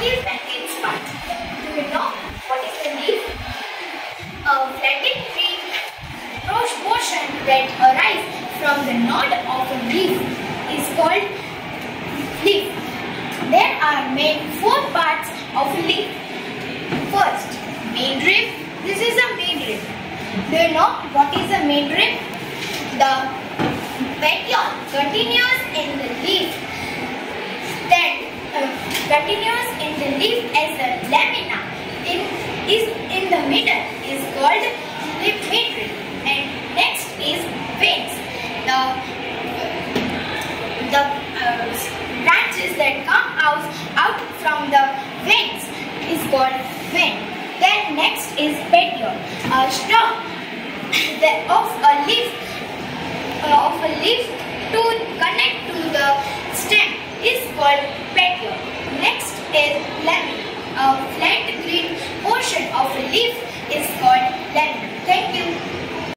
and its parts. Do you know what is a leaf? A flattened tree portion that arises from the node of a leaf is called leaf. There are main four parts of a leaf. First, main rib. This is a main rib. Do you know what is a main rib? The petiole continues in the leaf that uh, continues in the leaf as a lamina in, is in the middle is called leaf midrib and next is veins. The the uh, branches that come out out from the veins is called vein. Then next is petiole, a stalk of a leaf uh, of a leaf to God. Then thank you.